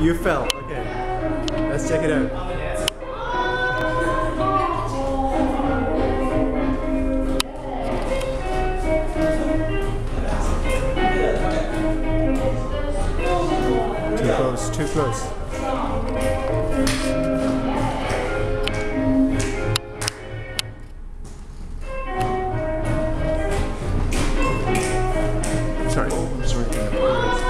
You fell. Okay. Let's check it out. Too close, too close. Sorry, I'm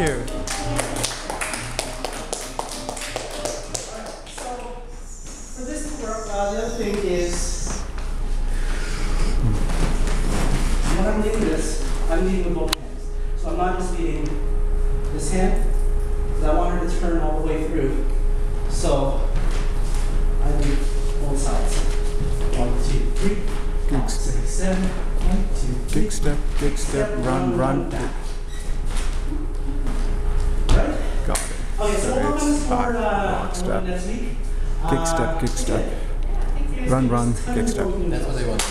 Thank you. For this work, uh, the other thing is, when I'm leading this, I'm leading with both hands. So I'm not just leading this hand, because I want her to turn all the way through. So I lead both sides. One, two, three, five, six, seven. One, two, three. Kick step, kick step, run, run. down. Okay, so we'll it's open for, back, uh, step. next week. Kick step, kick step. Run, run, kick step.